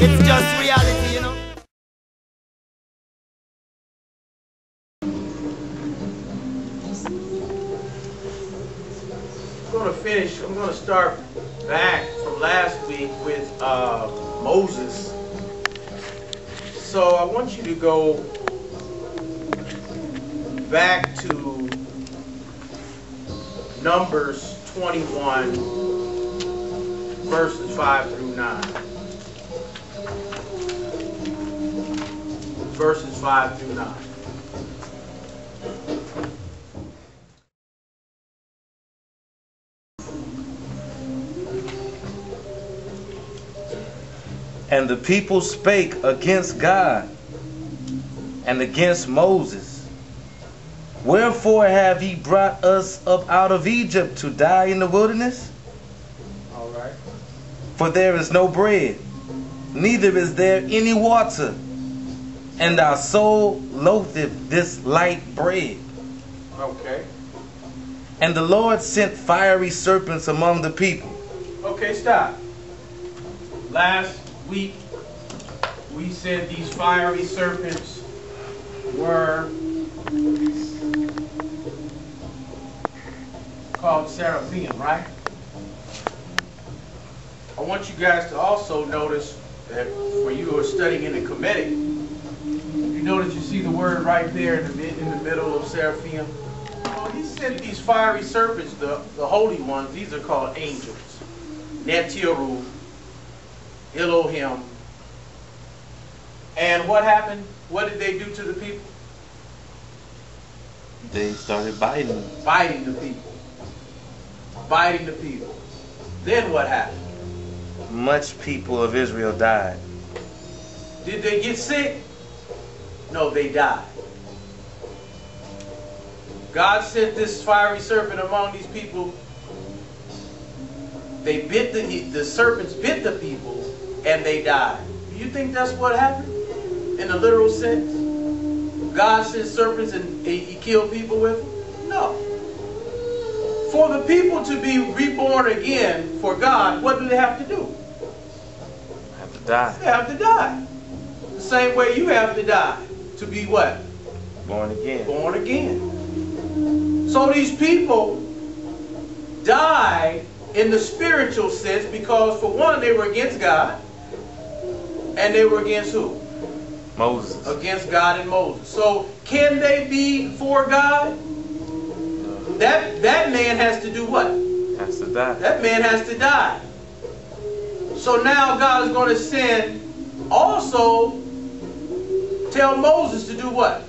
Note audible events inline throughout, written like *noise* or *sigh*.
It's just reality, you know. I'm to finish, I'm to start back from last week with uh, Moses. So I want you to go back to Numbers 21, verses 5 through 9. Verses 5 through 9. And the people spake against God and against Moses. Wherefore have ye brought us up out of Egypt to die in the wilderness? For there is no bread, neither is there any water, and our soul loatheth this light bread. Okay. And the Lord sent fiery serpents among the people. Okay, stop. Last week, we said these fiery serpents were called seraphim, right? I want you guys to also notice that when you are studying in the Kemetic, you notice you see the word right there in the, in the middle of seraphim. Well, he sent these fiery serpents, the, the holy ones, these are called angels. Neteru, Elohim. And what happened? What did they do to the people? They started biting. Biting the people. Biting the people. Then what happened? Much people of Israel died. Did they get sick? No, they died. God sent this fiery serpent among these people. They bit the the serpents bit the people and they died. Do you think that's what happened? In the literal sense? God sent serpents and he killed people with them? No. For the people to be reborn again for God, what do they have to do? Die. Have to die. The same way you have to die to be what? Born again. Born again. So these people died in the spiritual sense because for one they were against God and they were against who? Moses. Against God and Moses. So can they be for God? That that man has to do what? Has to die. That man has to die. So now God is going to send also tell Moses to do what?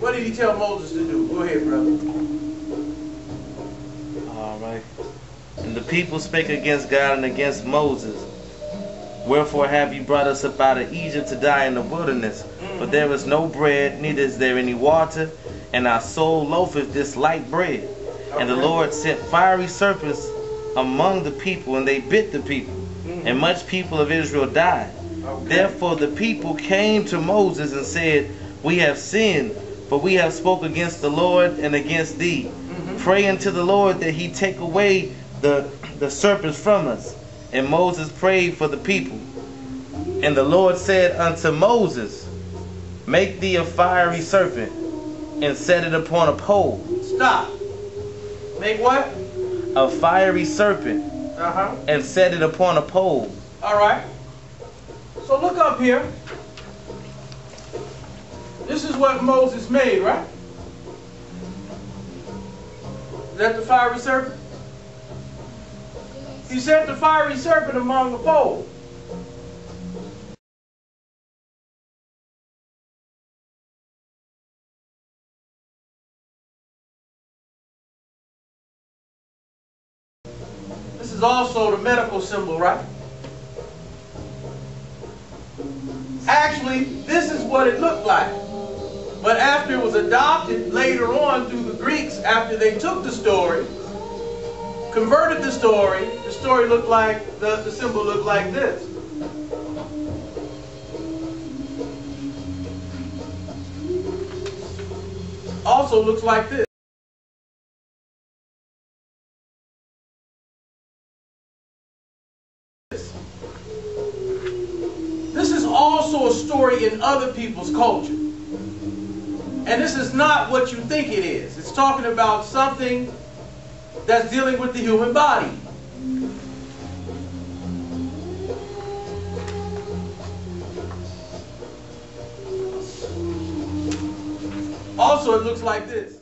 What did he tell Moses to do? Go ahead, brother. All right. And the people spake against God and against Moses. Wherefore have you brought us up out of Egypt to die in the wilderness? For mm-hmm. there is no bread, neither is there any water, and our soul loafeth this light bread. And the Lord sent fiery serpents among the people, and they bit the people. And much people of Israel died. Okay. Therefore the people came to Moses and said, We have sinned, for we have spoke against the Lord and against thee. Mm-hmm. Pray unto the Lord that he take away the, the serpents from us. And Moses prayed for the people. And the Lord said unto Moses, Make thee a fiery serpent, and set it upon a pole. Stop. Make what? A fiery serpent, Uh-huh. and set it upon a pole. All right. So look up here. This is what Moses made, right? Is that the fiery serpent? He set the fiery serpent among the pole. Is also the medical symbol, right? Actually, this is what it looked like. But after it was adopted later on through the Greeks, after they took the story, converted the story, the story looked like, the, the symbol looked like this. Also looks like this. This is also a story in other people's culture. And this is not what you think it is. It's talking about something that's dealing with the human body. Also, it looks like this.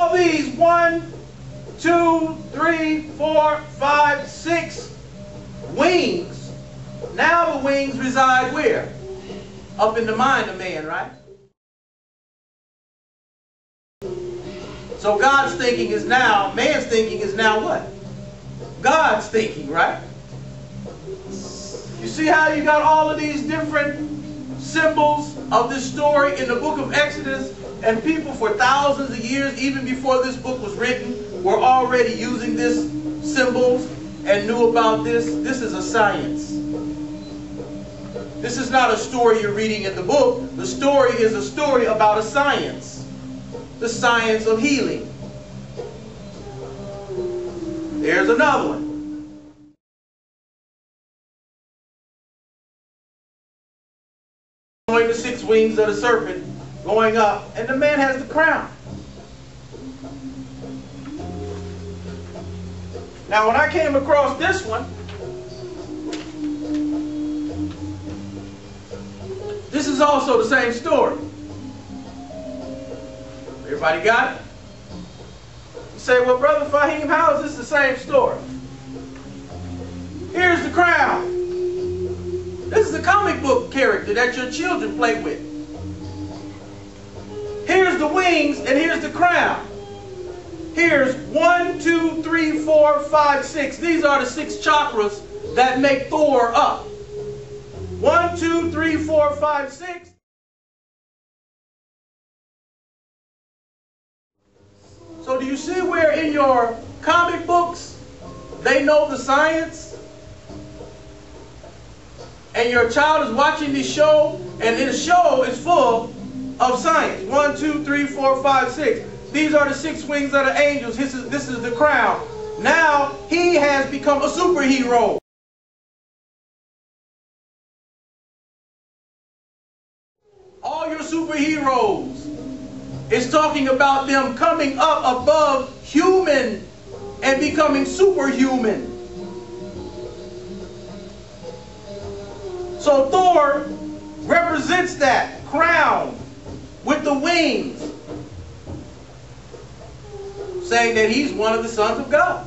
Of these one, two, three, four, five, six wings. Now the wings reside where? Up in the mind of man, right? So God's thinking is now, man's thinking is now what? God's thinking, right? You see how you got all of these different symbols of this story in the book of Exodus? And people for thousands of years, even before this book was written, were already using this symbols and knew about this. This is a science. This is not a story you're reading in the book. The story is a story about a science. The science of healing. There's another one. Showing the six wings of the serpent going up, and the man has the crown. Now, when I came across this one, this is also the same story. Everybody got it? You say, well, Brother Faheem, how is this the same story? Here's the crown. This is the comic book character that your children play with. The wings and here's the crown. Here's one, two, three, four, five, six. These are the six chakras that make Thor up. One, two, three, four, five, six. So do you see where in your comic books they know the science? And your child is watching this show, and the show is full of science. One, two, three, four, five, six. These are the six wings of the angels. This is, this is the crown. Now he has become a superhero. All your superheroes is talking about them coming up above human and becoming superhuman. So Thor represents that crown with the wings, saying that he's one of the sons of God,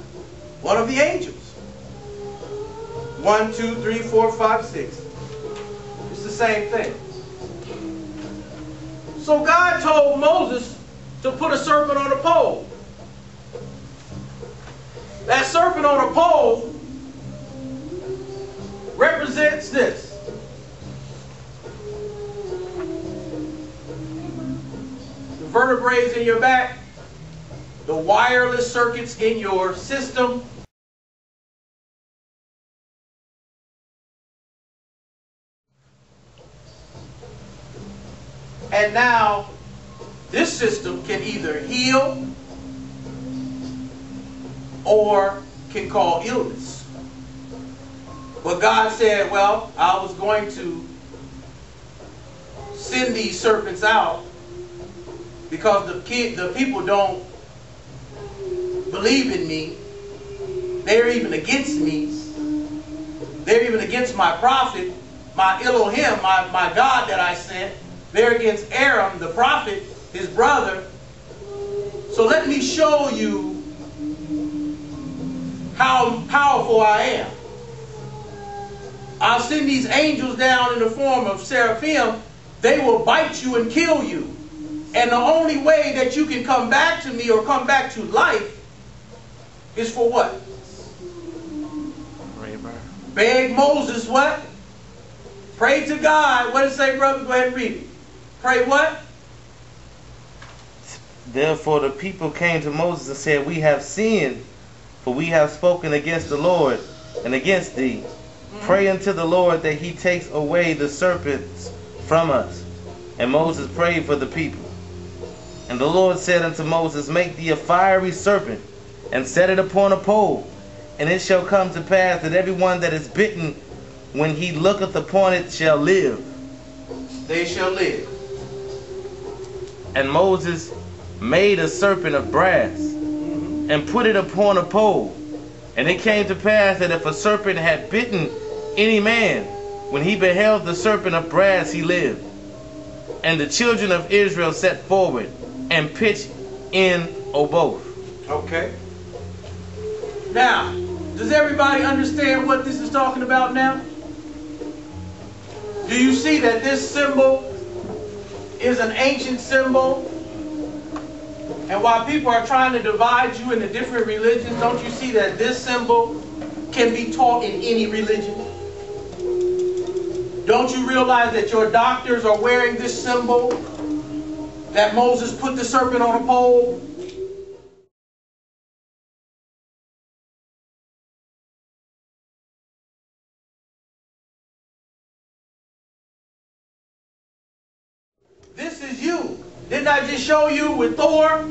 one of the angels. One, two, three, four, five, six. It's the same thing. So God told Moses to put a serpent on a pole. That serpent on a pole represents this. Vertebrae in your back, the wireless circuits in your system, And now, this system can either heal or can cause illness. But God said, well, I was going to send these serpents out because the kid, the people don't believe in me. They're even against me. They're even against my prophet, my Elohim, my, my God that I sent. They're against Aaron, the prophet, his brother. So let me show you how powerful I am. I'll send these angels down in the form of seraphim. They will bite you and kill you. And the only way that you can come back to me or come back to life is for what? Beg Moses what? Pray to God. What does it say, brother? Go ahead and read it. Pray what? Therefore the people came to Moses and said, We have sinned, for we have spoken against the Lord and against thee. Mm-hmm. Pray unto the Lord that he takes away the serpents from us. And Moses prayed for the people. And the Lord said unto Moses, Make thee a fiery serpent, and set it upon a pole. And it shall come to pass that everyone that is bitten, when he looketh upon it, shall live. They shall live. And Moses made a serpent of brass, and put it upon a pole. And it came to pass that if a serpent had bitten any man, when he beheld the serpent of brass, he lived. And the children of Israel set forward and pitch in Oboth. Okay. Now, does everybody understand what this is talking about now? Do you see that this symbol is an ancient symbol? And while people are trying to divide you into different religions, don't you see that this symbol can be taught in any religion? Don't you realize that your doctors are wearing this symbol? That Moses put the serpent on a pole? This is you. Didn't I just show you with Thor,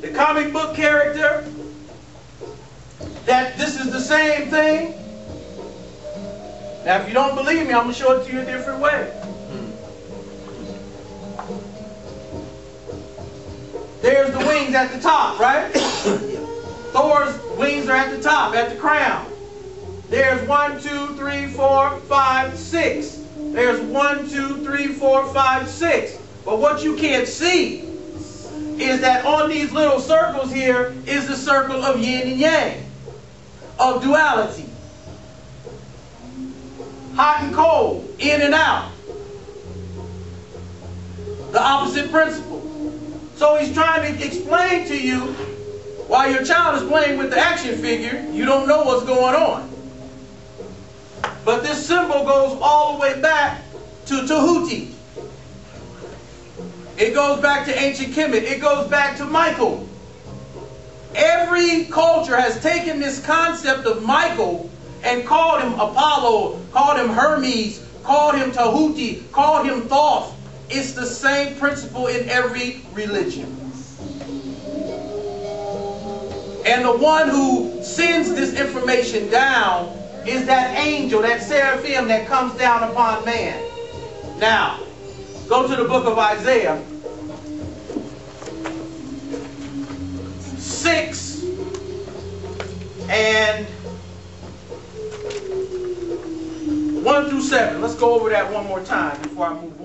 the comic book character, that this is the same thing? Now, if you don't believe me, I'm going to show it to you a different way. There's the wings at the top, right? *coughs* Thor's wings are at the top, at the crown. There's one, two, three, four, five, six. There's one, two, three, four, five, six. But what you can't see is that on these little circles here is the circle of yin and yang, of duality. Hot and cold, in and out. The opposite principle. So he's trying to explain to you while your child is playing with the action figure, you don't know what's going on. But this symbol goes all the way back to Tehuti. It goes back to ancient Kemet. It goes back to Michael. Every culture has taken this concept of Michael and called him Apollo, called him Hermes, called him Tehuti, called him Thoth. It's the same principle in every religion. And the one who sends this information down is that angel, that seraphim that comes down upon man. Now, go to the book of Isaiah 6 and 1 through 7. Let's go over that one more time before I move.